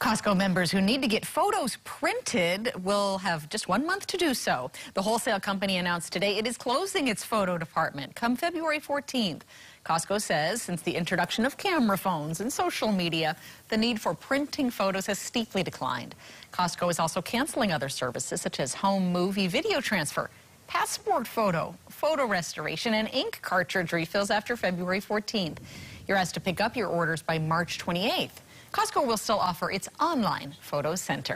Costco members who need to get photos printed will have just one month to do so. The wholesale company announced today it is closing its photo department come February 14th. Costco says since the introduction of camera phones and social media, the need for printing photos has steeply declined. Costco is also canceling other services such as home movie video transfer, passport photo, photo restoration, and ink cartridge refills after February 14th. You're asked to pick up your orders by March 28th. Costco will still offer its online photo center.